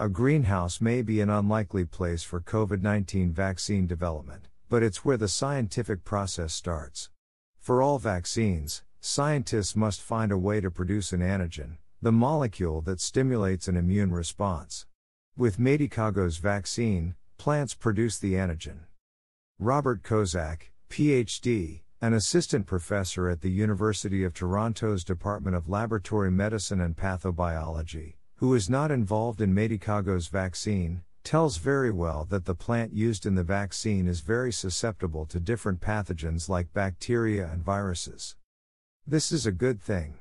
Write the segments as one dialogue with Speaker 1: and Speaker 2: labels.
Speaker 1: A greenhouse may be an unlikely place for COVID 19 vaccine development, but it's where the scientific process starts. For all vaccines, scientists must find a way to produce an antigen, the molecule that stimulates an immune response. With Medicago's vaccine, plants produce the antigen. Robert Kozak, PhD, an assistant professor at the University of Toronto's Department of Laboratory Medicine and Pathobiology, who is not involved in Medicago's vaccine, tells Verywell that the plant used in the vaccine is very susceptible to different pathogens like bacteria and viruses. This is a good thing.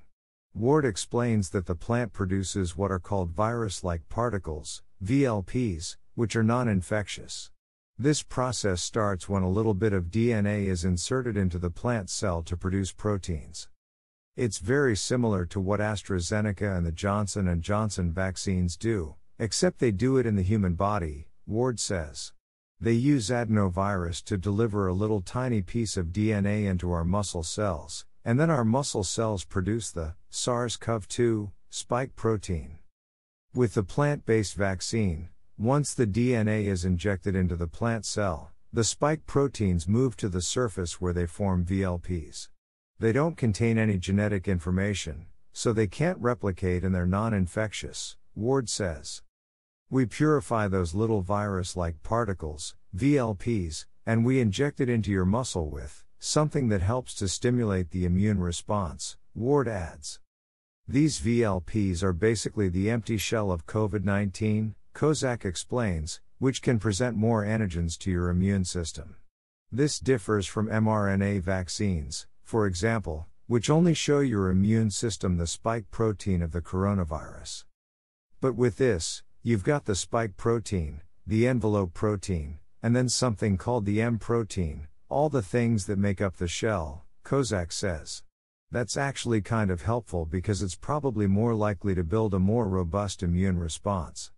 Speaker 1: Ward explains that the plant produces what are called virus like particles, VLPs, which are non infectious. This process starts when a little bit of DNA is inserted into the plant cell to produce proteins. It's very similar to what AstraZeneca and the Johnson & Johnson vaccines do, except they do it in the human body, Ward says. They use adenovirus to deliver a little tiny piece of DNA into our muscle cells, and then our muscle cells produce the SARS CoV 2 spike protein. With the plant based vaccine, once the DNA is injected into the plant cell, the spike proteins move to the surface where they form VLPs. They don't contain any genetic information, so they can't replicate and they're non infectious, Ward says. We purify those little virus like particles, VLPs, and we inject it into your muscle with something that helps to stimulate the immune response, Ward adds. These VLPs are basically the empty shell of COVID 19, Kozak explains, which can present more antigens to your immune system. This differs from mRNA vaccines, for example, which only show your immune system the spike protein of the coronavirus. But with this, you've got the spike protein, the envelope protein, and then something called the M protein, all the things that make up the shell, Kozak says. That's actually kind of helpful because it's probably more likely to build a more robust immune response.